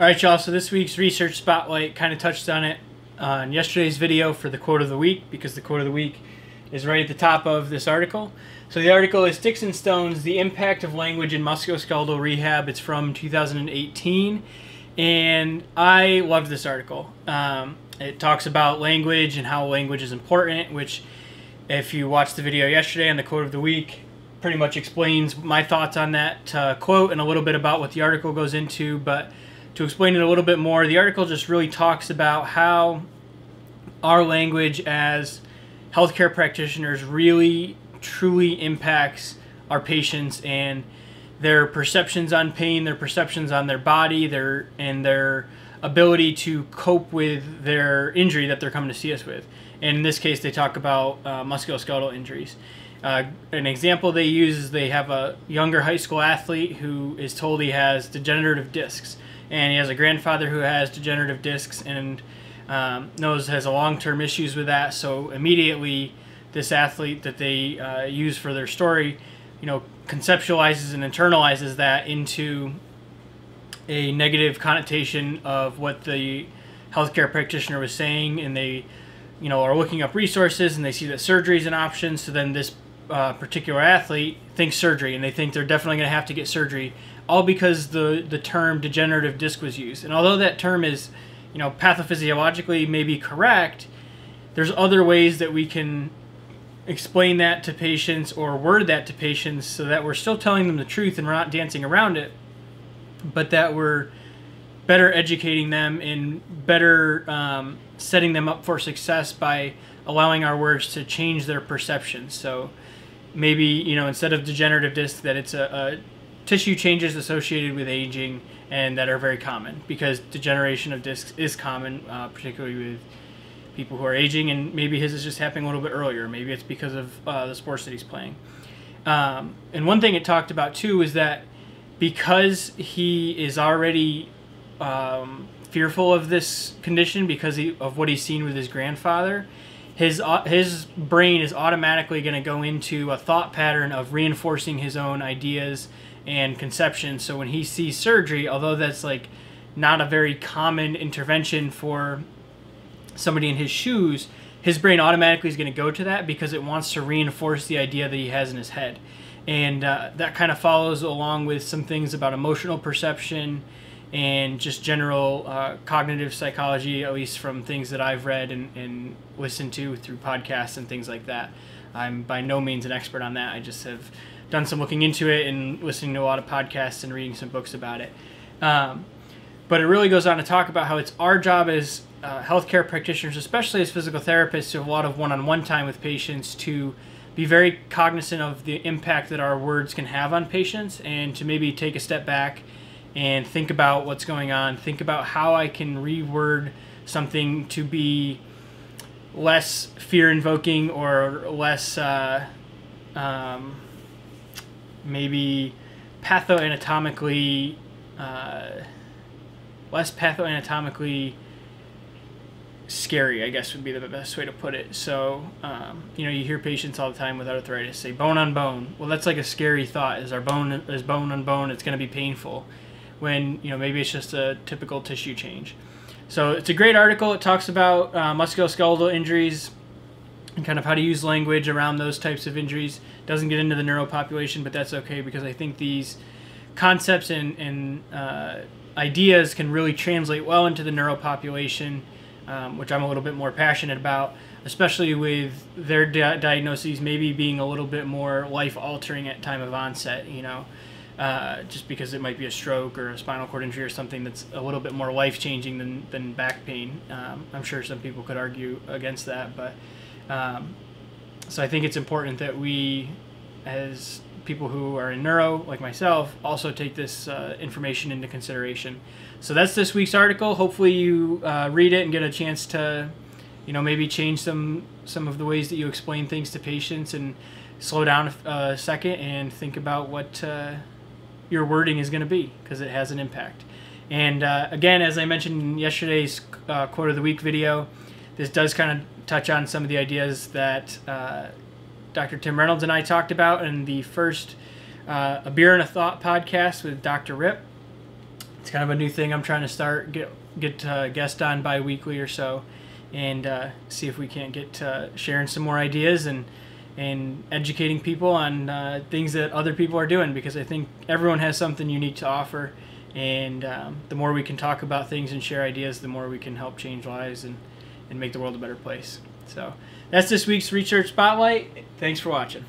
All right, y'all. So this week's research spotlight kind of touched on it on yesterday's video for the quote of the week because the quote of the week is right at the top of this article. So the article is Sticks and Stones: The Impact of Language in Musculoskeletal Rehab. It's from 2018, and I loved this article. Um, it talks about language and how language is important, which, if you watched the video yesterday on the quote of the week, pretty much explains my thoughts on that uh, quote and a little bit about what the article goes into. But to explain it a little bit more, the article just really talks about how our language as healthcare practitioners really truly impacts our patients and their perceptions on pain, their perceptions on their body, their and their ability to cope with their injury that they're coming to see us with. And in this case, they talk about uh, musculoskeletal injuries. Uh, an example they use is they have a younger high school athlete who is told he has degenerative discs, and he has a grandfather who has degenerative discs and um, knows has a long-term issues with that. So immediately, this athlete that they uh, use for their story, you know, conceptualizes and internalizes that into a negative connotation of what the healthcare practitioner was saying, and they, you know, are looking up resources and they see that surgery is an option. So then this uh, particular athlete thinks surgery, and they think they're definitely going to have to get surgery, all because the the term degenerative disc was used. And although that term is, you know, pathophysiologically maybe correct, there's other ways that we can explain that to patients or word that to patients so that we're still telling them the truth and we're not dancing around it, but that we're better educating them and better um, setting them up for success by allowing our words to change their perception. So maybe you know instead of degenerative disc that it's a, a tissue changes associated with aging and that are very common because degeneration of discs is common, uh, particularly with people who are aging, and maybe his is just happening a little bit earlier. Maybe it's because of uh, the sports that he's playing. Um, and one thing it talked about too is that because he is already um, fearful of this condition because he, of what he's seen with his grandfather, his uh, his brain is automatically going to go into a thought pattern of reinforcing his own ideas and conceptions. So when he sees surgery, although that's like not a very common intervention for somebody in his shoes, his brain automatically is going to go to that because it wants to reinforce the idea that he has in his head. And uh, that kind of follows along with some things about emotional perception and just general uh, cognitive psychology, at least from things that I've read and, and listened to through podcasts and things like that. I'm by no means an expert on that. I just have done some looking into it and listening to a lot of podcasts and reading some books about it. Um, but it really goes on to talk about how it's our job as uh, healthcare practitioners, especially as physical therapists, to have a lot of one-on-one time with patients to be very cognizant of the impact that our words can have on patients, and to maybe take a step back and think about what's going on. Think about how I can reword something to be less fear-invoking or less uh, um, maybe pathoanatomically uh, less pathoanatomically scary, I guess would be the best way to put it. So, um, you know, you hear patients all the time with arthritis say bone on bone. Well, that's like a scary thought. Is our bone is bone on bone? It's going to be painful. When you know maybe it's just a typical tissue change. So it's a great article. It talks about uh, musculoskeletal injuries and kind of how to use language around those types of injuries. Doesn't get into the neuro population, but that's okay because I think these concepts and, and uh, ideas can really translate well into the neuro population um, which I'm a little bit more passionate about, especially with their di- diagnoses maybe being a little bit more life altering at time of onset. You know, uh, just because it might be a stroke or a spinal cord injury or something that's a little bit more life changing than than back pain. Um, I'm sure some people could argue against that, but um, so I think it's important that we, as people who are in neuro, like myself, also take this uh, information into consideration. So that's this week's article. Hopefully you uh, read it and get a chance to, you know, maybe change some some of the ways that you explain things to patients and slow down a, second and think about what uh, your wording is going to be because it has an impact. And uh, again, as I mentioned in yesterday's uh, quote of the week video, this does kind of touch on some of the ideas that uh, Dr. Tim Reynolds and I talked about in the first uh, A Beer and a Thought podcast with Dr. Rip. it's kind of a new thing I'm trying to start get get uh, guest on bi-weekly or so, and uh, see if we can't get sharing some more ideas and and educating people on uh, things that other people are doing because I think everyone has something unique to offer, and um, the more we can talk about things and share ideas, the more we can help change lives and and make the world a better place. So that's this week's research spotlight. Thanks for watching.